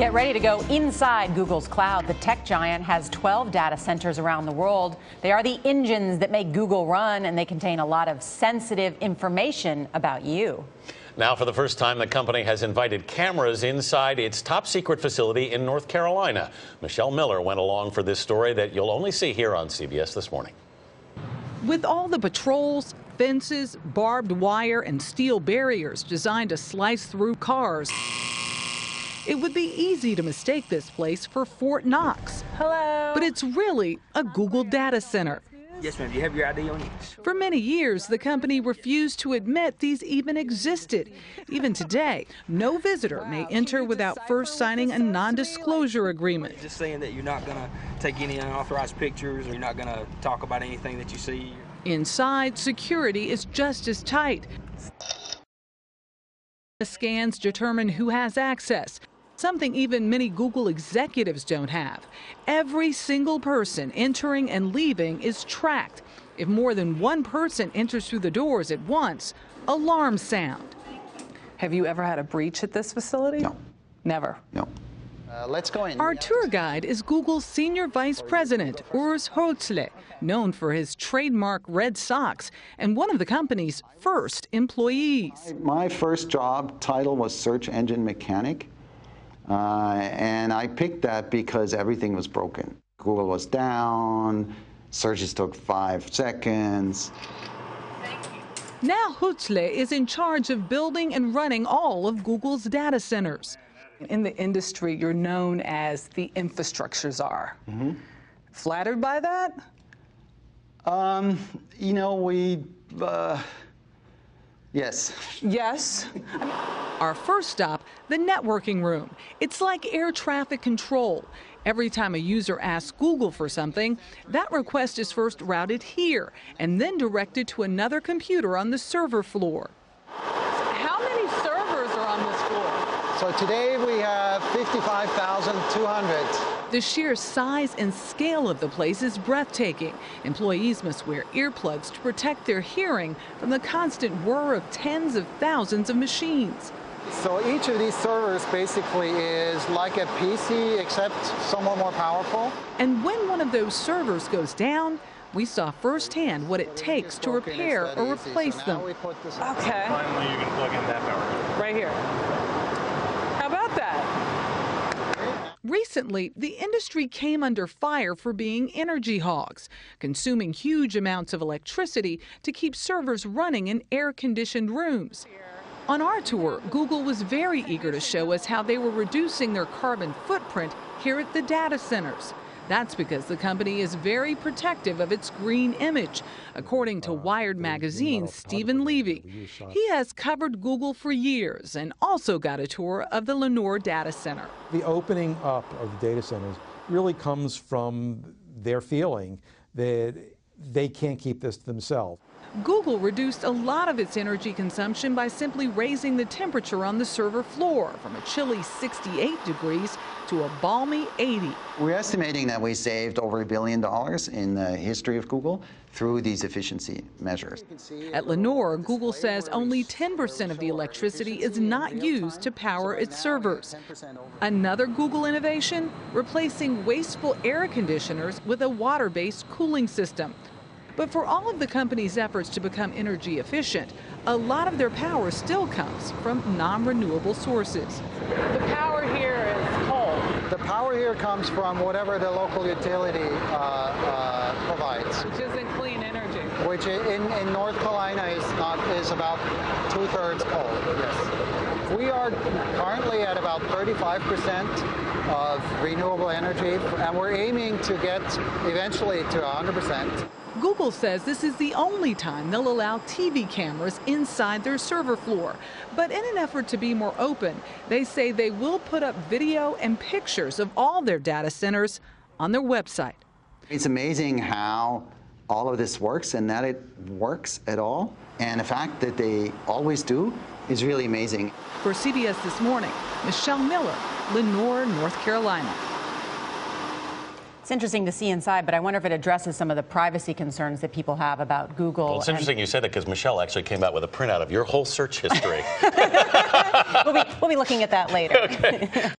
Get ready to go inside Google's cloud. The tech giant has 12 data centers around the world. They are the engines that make Google run, and they contain a lot of sensitive information about you. Now, for the first time, the company has invited cameras inside its top secret facility in North Carolina. Michelle Miller went along for this story that you'll only see here on CBS this morning. With all the patrols, fences, barbed wire, and steel barriers designed to slice through cars, it would be easy to mistake this place for Fort Knox. Hello. But it's really a Google data center. Yes, ma'am. Do You have your ID on you. For many years, the company refused to admit these even existed. Even today, no visitor may enter without first signing a non disclosure agreement. Just saying that you're not going to take any unauthorized pictures or you're not going to talk about anything that you see. Inside, security is just as tight. The scans determine who has access, something even many Google executives don't have. Every single person entering and leaving is tracked. If more than one person enters through the doors at once, alarms sound. Have you ever had a breach at this facility? No. Never? No. Uh, let's go in. Our tour guide is Google's senior vice president, Urs Hölzle, known for his trademark red socks and one of the company's first employees. My first job title was search engine mechanic. Uh, and I picked that because everything was broken. Google was down, searches took five seconds. Now Hölzle is in charge of building and running all of Google's data centers. In the industry, you're known as the infrastructure czar. Mm-hmm. Flattered by that? Um, you know, we. Uh, Yes. Yes. Our first stop, the networking room. It's like air traffic control. Every time a user asks Google for something, that request is first routed here and then directed to another computer on the server floor. How many servers are on this floor? So today we have 55,200. The sheer size and scale of the place is breathtaking. Employees must wear earplugs to protect their hearing from the constant whir of tens of thousands of machines. So each of these servers basically is like a PC except somewhat more powerful. And when one of those servers goes down, we saw firsthand what it takes to repair or replace so them. Okay. Finally, you can plug in that power. Right here. Recently, the industry came under fire for being energy hogs, consuming huge amounts of electricity to keep servers running in air conditioned rooms. On our tour, Google was very eager to show us how they were reducing their carbon footprint here at the data centers. That's because the company is very protective of its green image, according to uh, Wired Magazine's Steven Levy. He has covered Google for years and also got a tour of the Lenoir data center. The opening up of the data centers really comes from their feeling that they can't keep this to themselves. Google reduced a lot of its energy consumption by simply raising the temperature on the server floor from a chilly 68 degrees to a balmy 80. We're estimating that we saved over a billion dollars in the history of Google through these efficiency measures. At Lenoir, Google says only 10% of the electricity is not used to power its servers. Another Google innovation, replacing wasteful air conditioners with a water-based cooling system. But for all of the company's efforts to become energy efficient, a lot of their power still comes from non renewable sources. The power here is coal. The power here comes from whatever the local utility uh, uh, provides. Which isn't clean energy. Which in, in North Carolina is, not, is about two thirds coal, yes. We are currently at about 35% of renewable energy, and we're aiming to get eventually to 100%. Google says this is the only time they'll allow TV cameras inside their server floor. But in an effort to be more open, they say they will put up video and pictures of all their data centers on their website. It's amazing how all of this works and that it works at all. And the fact that they always do is really amazing. For CBS This Morning, Michelle Miller, Lenoir, North Carolina. It's interesting to see inside, but I wonder if it addresses some of the privacy concerns that people have about Google. Well, it's interesting you said that because Michelle actually came out with a printout of your whole search history. we'll, be, we'll be looking at that later. Okay.